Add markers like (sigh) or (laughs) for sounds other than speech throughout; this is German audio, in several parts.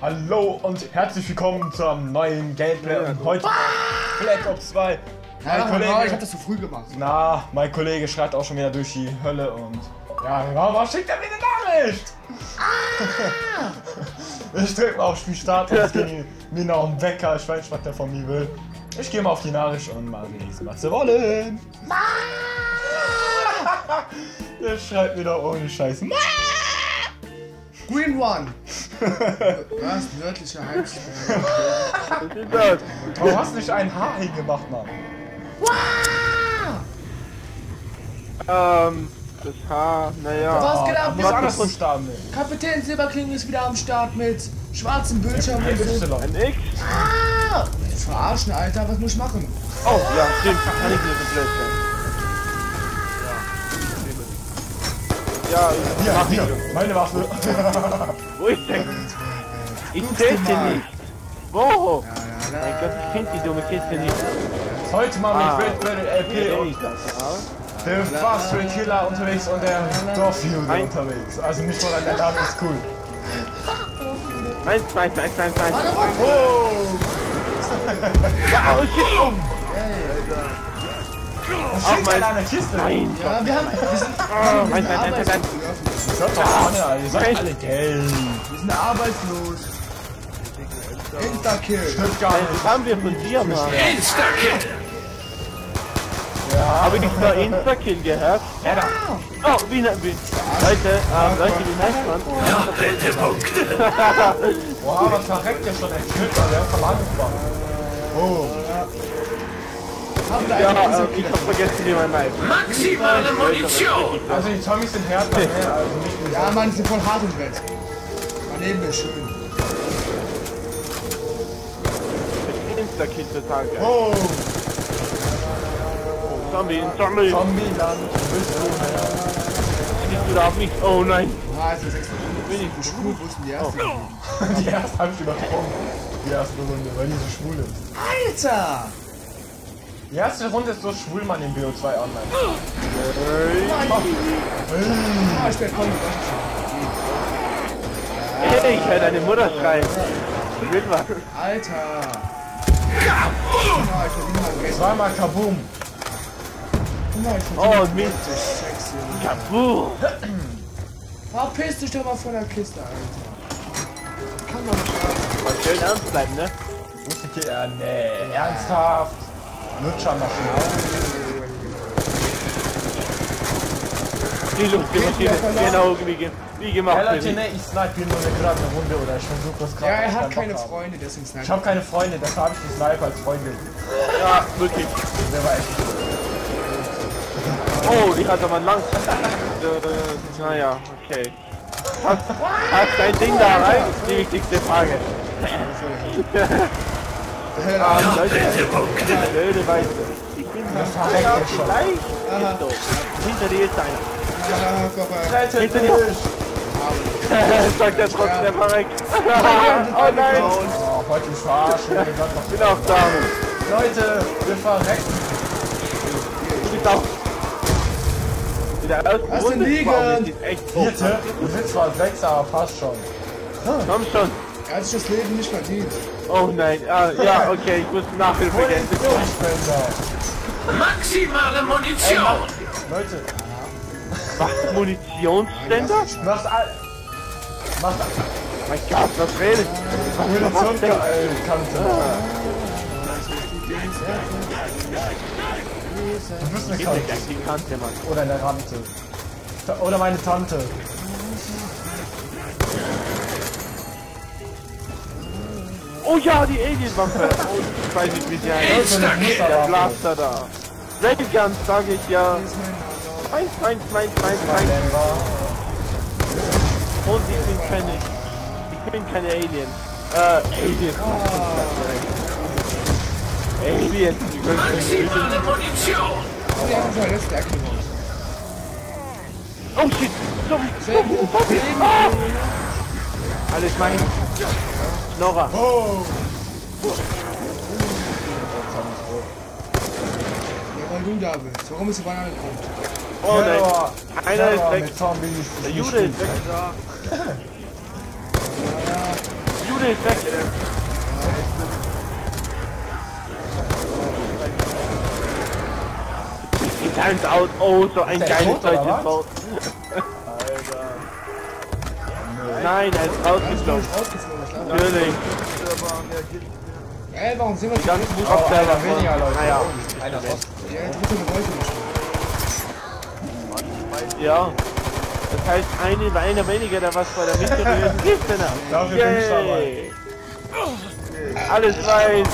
Hallo und herzlich willkommen zu einem neuen Gameplay und heute Black Ops 2. Mein Ja, Kollege, ich hab das zu früh gemacht. na, mein Kollege schreit auch schon wieder durch die Hölle und ja, was schickt er mir eine Nachricht? (laughs) ich drück mal auf Spiel Start und es ging mir noch ein Wecker, ich weiß nicht, was der von mir will. Ich gehe mal auf die Nachricht und mal lesen, was sie wollen. (laughs) der schreit wieder ohne Scheiß. Green One. (laughs) Was? Nördlicher. Was das? Du hast nicht ein Haar hingemacht, Mann. Ähm, das Haar, naja. Was geht ab? Du musst anders verstanden. Kapitän Silberkling ist wieder am Start mit schwarzem Bildschirm und so. Ein X? Ah! Verarschen, Alter. Was muss ich machen? Oh, ja, stimmt. Kann ich nicht sein. Ja, Hier, hier, ich. meine Waffe. (laughs) Wo ist der? Ich mal. nicht. Wo? Ja, Mein ja, Gott, ich finde die dumme Kiste nicht. Heute mal Ah. mit Red Bull LP und der Fast Train Killer unterwegs und der Ein- unterwegs. Also nicht nur der Name ist cool. Eins, zwei, eins, eins, eins. Oh! Ja, (laughs) oh oh. Steht mein- der Kiste? Nein. ja. Wir haben. Wir sind, Oh, eins. arbeitslos. Schaut doch. Ihr seid alle. Wir sind arbeitslos. Insta-Kill. Stimmt gar nicht. Das haben wir von dir, Mann. Habe ich zwar Insta-Kill gehört? Ja, da. Oh, wie, ne- wie Leute, ähm, Leute, wie heißt man? Boah, (laughs) was verreckt der schon? Der Schnitt, Alter. Der hat verlangt. Oh. Haben wir Ja, einen äh, Insta-Kill. ich hab vergessen, wie man heißt. Maximale Munition! Also die Zombies sind härter, ne? Also nicht nur Ja, Mann, die sind voll hart im Bett. Mein Leben ist schön. Insta-Kill total geil. Oh, Zombie, Zombie. Zombieland. Bist du, Alter. Schießt du da auf mich? Oh nein. Ah, es ist extra gut. Bin ich schwul, wo ist denn die erste? (laughs) Die erste habe ich übersprungen. Die erste Runde, weil die so schwul ist. Alter! Die erste Runde ist so schwul, man im BO2 online. Ah, ich bin voll Hey, ich höre deine Mutter schreien. Will? Alter! Mal Geld. Zweimal Kaboom. Oh, Mist. Kapuh. Verpiss dich doch mal von der Kiste, Alter. Kann man nicht Mal schön ernst bleiben, ne? Ja, nee. Ernsthaft. Lutschermaschine. Die Luftmaschine. Genau wie, wie gemacht. Hey Leute, ne, ich snipe hier nur gerade eine Runde oder ich versuche das gerade. Ja, er ich hat keine. Freunde, deswegen Ich sniper. habe keine Freunde, deshalb habe ich die Sniper als Freundin. Ja, wirklich. Der war echt Oh, die hat aber lang. Naja, okay. Hast, hast dein Ding da rein? Die wichtigste Frage. (laughs) Leute, blöde Weiße. Ich bin Das ja, er schon. gleich. Ist. Hinter dir ist einer. Hinter dir. Sagt er trotzdem der verreckt. oh nein. Oh, heute seid doch- Ich bin auch da. Leute, wir verrecken. Du bist auch. Wieder aus. Lass ihn liegen. Ist. Vierte, du sitzt zwar sechs, aber fast schon. Komm schon. Er hat sich das Leben nicht verdient. Oh nein. Ah, ja, okay. Ich muss Nachhilfe gehen. Maximale Munition! Leute, Was? Munitionsständer? macht all... Macht Mein Gott, was redet? Munitionskante. Du bist eine Kante. Die Kante, Mann. Oder eine Rante. Oder meine Tante. Oh ja, die Alien-Waffe. Oh, ich weiß nicht, wie sie heißt. Der. Blaster da. Railgun, sage ich ja. Meins, meins, meins, meins, meins. Und ich bin keine... Ich bin keine Alien. Äh, Alien. Alien. Maximale Munition! Oh, hat schon letzte Ecke Oh shit. Sorry. Sehr gut. Alles mein. Nora. Oh! Ja, weil du da bist. Warum ist die Banane gekommen? Oh nein. Terror. Einer ist weg. mit Zombies. Der Jude ist weg. Jude ist weg. Times out. Oh, so ein der geiles deutsches was? Wort. (laughs) Alter. Nein, er ist rausgeflogen. Natürlich. Ey, warum sind wir Ganz nicht gut auf der weniger, Leute. Naja. Einer raus. Ja. Das heißt, eine, einer weniger, der was bei der mysteriösen Kiste nach. Dafür bin ich dabei. Alles weiß.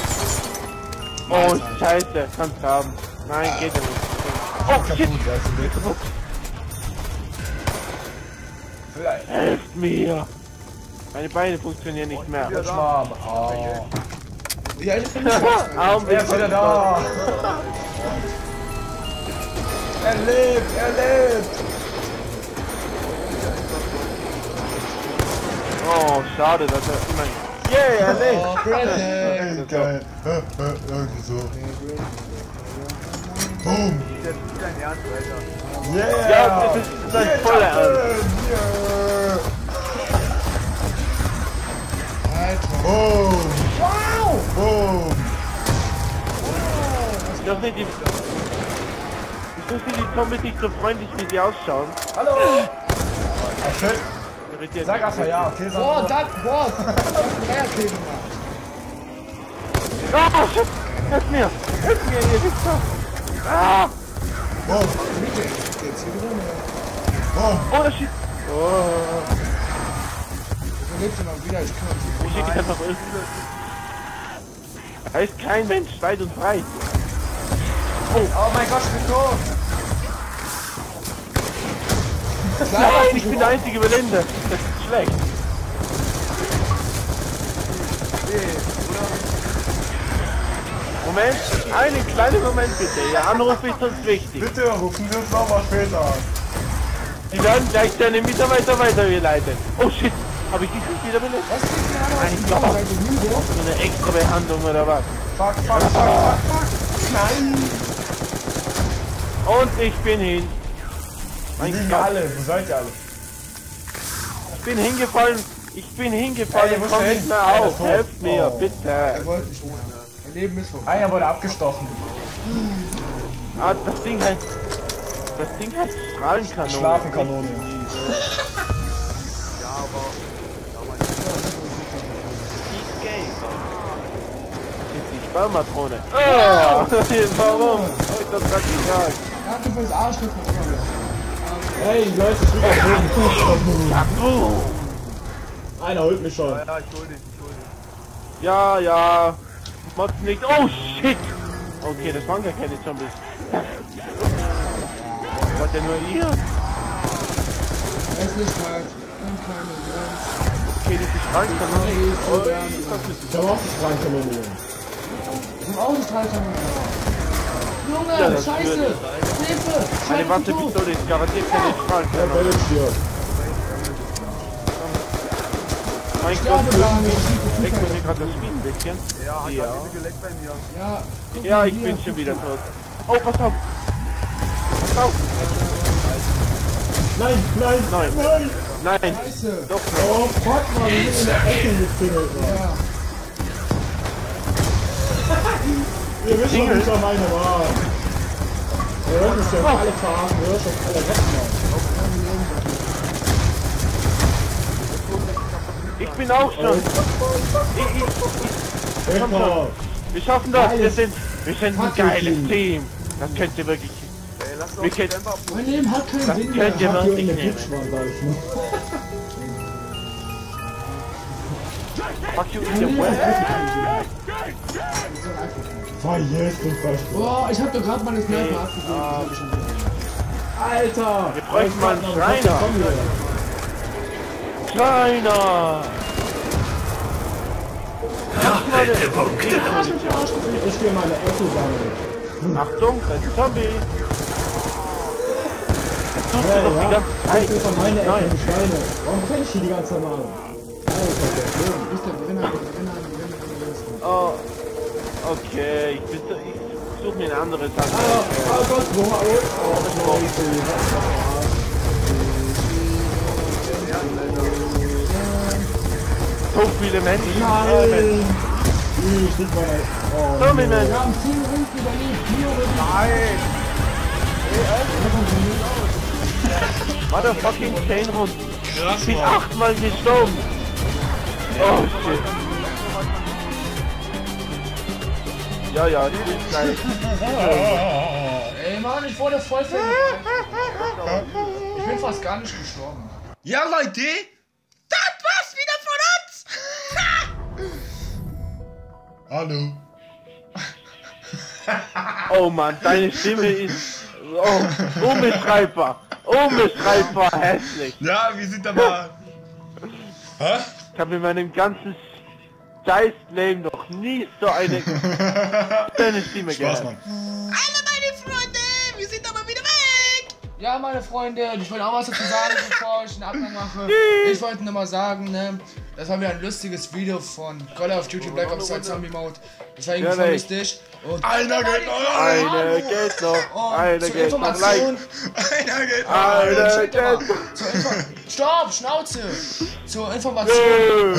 Oh, scheiße. Kannst haben. Nein, geht ja nicht. Oh, shit. Helft mir. Meine Beine funktionieren nicht mehr. Rutsch mal. Oh. Ja, ich bin Arm (laughs) Er ist wieder da. er lebt, er lebt. Oh, schade, dass er immer... Yay, er lebt. Oh. Geil. (laughs) Äh, äh, Irgendwie so. Boom. Yeah. Ja, das ist sein Yeah, voller Ernst. Yeah. Alter. Boom. Wow! Boom. Doch nicht die... Wieso sind die Zombies nicht so freundlich, wie sie ausschauen? Hallo. Ah. Irritiert Sag einfach ja, okay, sag Boah, das, boah, ich gemacht. Ah, shit! Helft mir! Helft mir, ihr Wichser! Ah! Boom. Mitte, jetzt hier wieder mehr. Boom. Oh, shit! Oh. So lebt ihr mal wieder, ich kann Ich schicke einfach. Da ist kein Mensch weit und frei. Oh mein Gott, ich bin tot. Nein, ich bin der einzige Überlebende. Das ist schlecht. Moment, einen kleinen Moment bitte. Ihr Anruf ist uns wichtig. Bitte rufen Sie uns nochmal später an. Sie werden gleich deine Mitarbeiter weitergeleitet. Oh shit, habe ich dich nicht wieder belebt? Was ist denn da? So eine extra Behandlung oder was? Fuck, fuck, fuck, fuck, fuck. Nein. Und ich bin hin. Mein Gott, alle. Wo seid ihr alle? ich bin hingefallen. Ich bin hingefallen Ey, komm nicht mehr auf. Helft mir, Oh. bitte. Er Leben ist vorbei. Einer wurde abgestochen. Ah, das Ding heißt... Das Ding heißt Strahlenkanone. Schlafenkanone. Das ist die Spermatrone. Ah, (laughs) warum? Ich das grad gesagt. Danke fürs Arschloch von immer wieder. Hey, Leute, ich bin auf Oh, Einer holt mich schon. ja, ja. Mods nicht. Oh, shit. Okay, das waren gar keine Zombies. Was denn nur ihr? Hässlichkeit und keine Grenzen. Okay, das ist Strahlenkanone. Hey, Oh, so gerne. Ich hab auch die Autostreifen. Junge, Ja, Scheiße! Hilfe! Eine Scheiße, tot! Wattepistole ist garantiert keine Strahlenkanone. stirbt. Ich bin mir gerade das Spiel ein. Ja, ja. Ja, guck Ja, mal ich hier. bin schon wieder tot. Oh, pass auf. Pass auf. Nein, nein, Nein. nein. Nein, doch Oh, fuck, man, wir in der Ecke gezingelt, Mann. Ja. Ihr wisst doch nicht, was meine war. Mich schon alle verarschen, Ich bin auch schon. Ich, ich, ich, komm schon. Wir schaffen das. Wir sind, wir sind ein geiles Team. Das könnt ihr wirklich. Wir können, Mein Leben hat keinen das Sinn mehr. könnt ihr wirklich nehmen. Fuck you in the. Zwei Yes, Beispiele. Boah, ich hab doch gerade abgegeben. Das ich schon gesehen. Alter! Wir bräuchten mal einen Wo Schreiner. Ich gehe meine Echo sammeln. Achtung, das ist ein Zombie. Ja, ja. Zeit. ist von meiner Ecke, die Schweine. Warum kann ich die die ganze Zeit machen? Alter, der Film. Du bist der Brenner, der Brenner, der Brenner. Oh. Okay, ich, bin, so- ich suche mir eine andere Sache. Oh, oh Gott, wo war oh, oh, so viele Menschen. Nein! Ich krieg meine... Oh, Dominant. Wir haben 10 Runden überlebt. Hier oder Nein! Motherfucking 10 Runden. krass, Ich bin achtmal gestorben. Oh shit. Ja, ja, die ist gleich. Ey Mann, ich wurde voll ver... Ich bin fast gar nicht gestorben. Ja, Leute, Hallo. (laughs) Oh Mann, deine Stimme ist oh, unbeschreibbar. Unbeschreibbar hässlich. Ja, wir sind aber... Hä? Ich habe in meinem ganzen scheiß Leben noch nie so eine (laughs) deine Stimme Spaß, gehört. Mann. Alle meine Freunde, wir sind aber wieder weg. Ja, meine Freunde, ich wollte auch was dazu sagen, bevor ich den Abgang mache. Ich wollte nur mal sagen, ne, das war wieder ein lustiges Video von Call of Duty Black Ops 2 Zombie Mode. Das war irgendwie Ja, lustig. Und Einer geht noch Eine geht noch, Und eine zur geht noch. Einer geht noch Eine Shit, aber. geht noch. Stopp, Schnauze! Zur Information,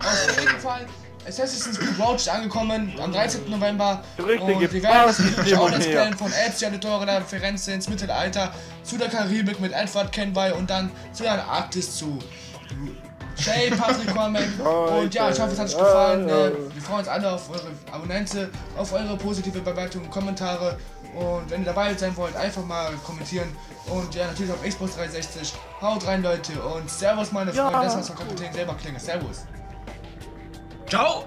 auf jeden Fall, Assassin's Creed Roach ist angekommen am 13. November. Und wir werden das natürlich auch das. Plan von Ezio Auditore der Firenze ins Mittelalter zu der Karibik mit Edward Kenway und dann zu der Arktis zu. Shay, Patrick Cormack (laughs) und ja, ich hoffe es hat euch gefallen. Äh, wir freuen uns alle auf eure Abonnente, auf eure positive Bewertungen, Kommentare und wenn ihr dabei sein wollt, einfach mal kommentieren und ja, natürlich auf Xbox 360. Haut rein, Leute und Servus, meine Freunde. Das war's von Kapitän selber Klinge. Servus. Ciao!